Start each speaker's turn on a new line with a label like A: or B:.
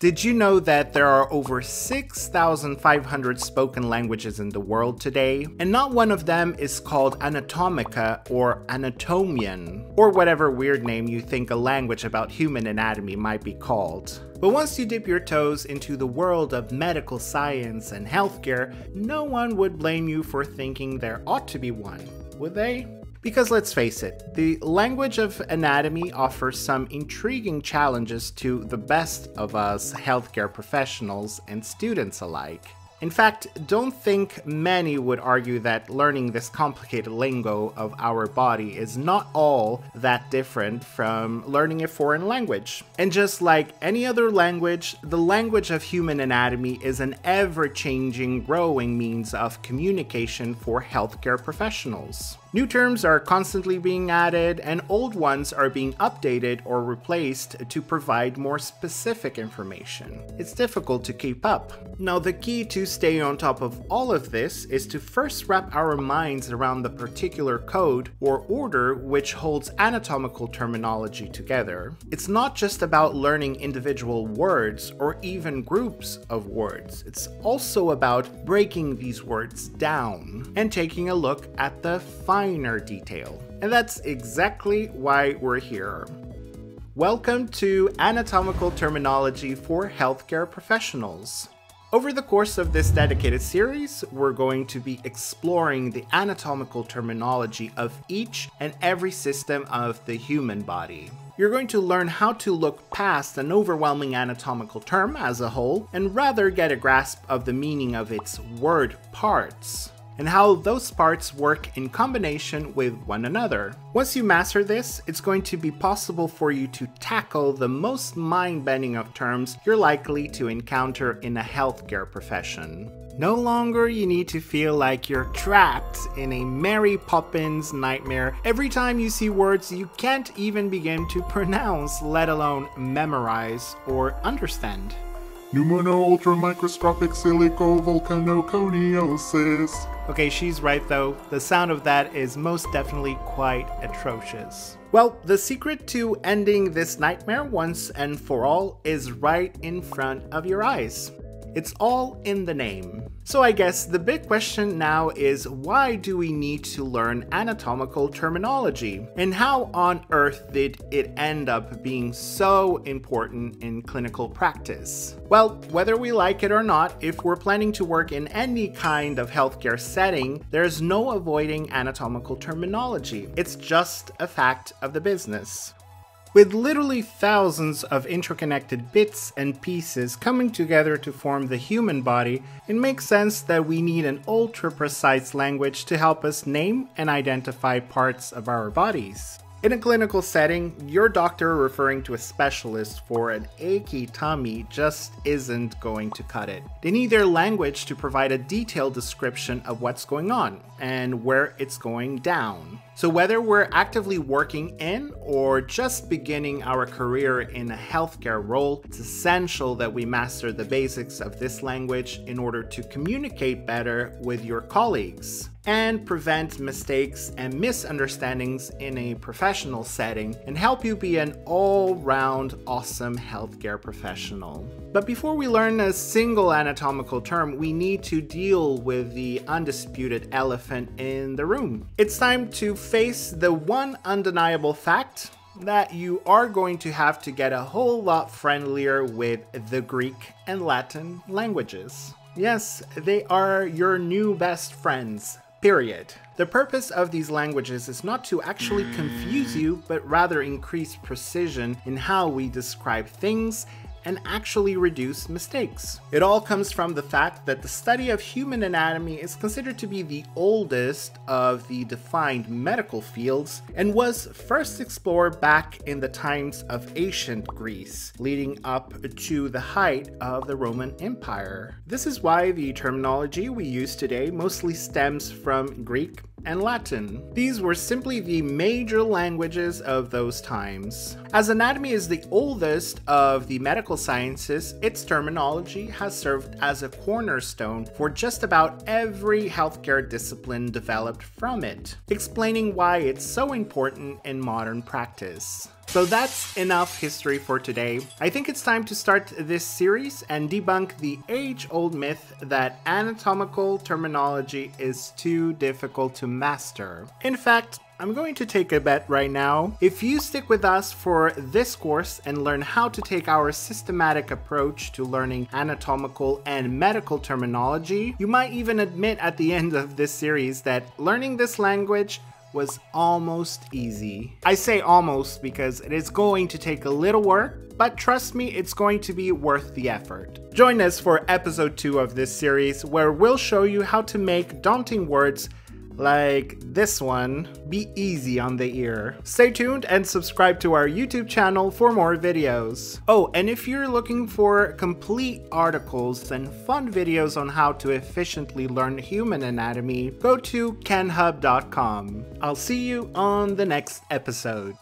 A: Did you know that there are over 6,500 spoken languages in the world today? And not one of them is called Anatomica or Anatomian, or whatever weird name you think a language about human anatomy might be called. But once you dip your toes into the world of medical science and healthcare, no one would blame you for thinking there ought to be one, would they? Because let's face it, the language of anatomy offers some intriguing challenges to the best of us healthcare professionals and students alike. In fact, don't think many would argue that learning this complicated lingo of our body is not all that different from learning a foreign language. And just like any other language, the language of human anatomy is an ever changing, growing means of communication for healthcare professionals. New terms are constantly being added, and old ones are being updated or replaced to provide more specific information. It's difficult to keep up. Now, the key to stay on top of all of this is to first wrap our minds around the particular code or order which holds anatomical terminology together. It's not just about learning individual words or even groups of words, it's also about breaking these words down and taking a look at the detail. And that's exactly why we're here. Welcome to Anatomical Terminology for Healthcare Professionals. Over the course of this dedicated series, we're going to be exploring the anatomical terminology of each and every system of the human body. You're going to learn how to look past an overwhelming anatomical term as a whole and rather get a grasp of the meaning of its word parts and how those parts work in combination with one another. Once you master this, it's going to be possible for you to tackle the most mind-bending of terms you're likely to encounter in a healthcare profession. No longer you need to feel like you're trapped in a Mary Poppins nightmare every time you see words you can't even begin to pronounce, let alone memorize or understand.
B: Pneumono ultramicroscopic silicovolcanoconiosis.
A: Okay, she's right though. The sound of that is most definitely quite atrocious. Well, the secret to ending this nightmare once and for all is right in front of your eyes. It's all in the name. So I guess the big question now is why do we need to learn anatomical terminology? And how on earth did it end up being so important in clinical practice? Well, whether we like it or not, if we're planning to work in any kind of healthcare setting, there's no avoiding anatomical terminology. It's just a fact of the business. With literally thousands of interconnected bits and pieces coming together to form the human body, it makes sense that we need an ultra precise language to help us name and identify parts of our bodies. In a clinical setting, your doctor referring to a specialist for an achy tummy just isn't going to cut it. They need their language to provide a detailed description of what's going on and where it's going down. So, whether we're actively working in or just beginning our career in a healthcare role, it's essential that we master the basics of this language in order to communicate better with your colleagues and prevent mistakes and misunderstandings in a professional setting and help you be an all round awesome healthcare professional. But before we learn a single anatomical term, we need to deal with the undisputed elephant in the room. It's time to face the one undeniable fact that you are going to have to get a whole lot friendlier with the Greek and Latin languages. Yes, they are your new best friends. Period. The purpose of these languages is not to actually confuse you, but rather increase precision in how we describe things and actually reduce mistakes. It all comes from the fact that the study of human anatomy is considered to be the oldest of the defined medical fields and was first explored back in the times of ancient Greece, leading up to the height of the Roman Empire. This is why the terminology we use today mostly stems from Greek and Latin. These were simply the major languages of those times. As anatomy is the oldest of the medical sciences, its terminology has served as a cornerstone for just about every healthcare discipline developed from it, explaining why it's so important in modern practice. So that's enough history for today. I think it's time to start this series and debunk the age old myth that anatomical terminology is too difficult to master. In fact, I'm going to take a bet right now. If you stick with us for this course and learn how to take our systematic approach to learning anatomical and medical terminology, you might even admit at the end of this series that learning this language was almost easy. I say almost because it is going to take a little work, but trust me, it's going to be worth the effort. Join us for episode 2 of this series where we'll show you how to make daunting words like this one, be easy on the ear. Stay tuned and subscribe to our YouTube channel for more videos. Oh, and if you're looking for complete articles and fun videos on how to efficiently learn human anatomy, go to kenhub.com. I'll see you on the next episode.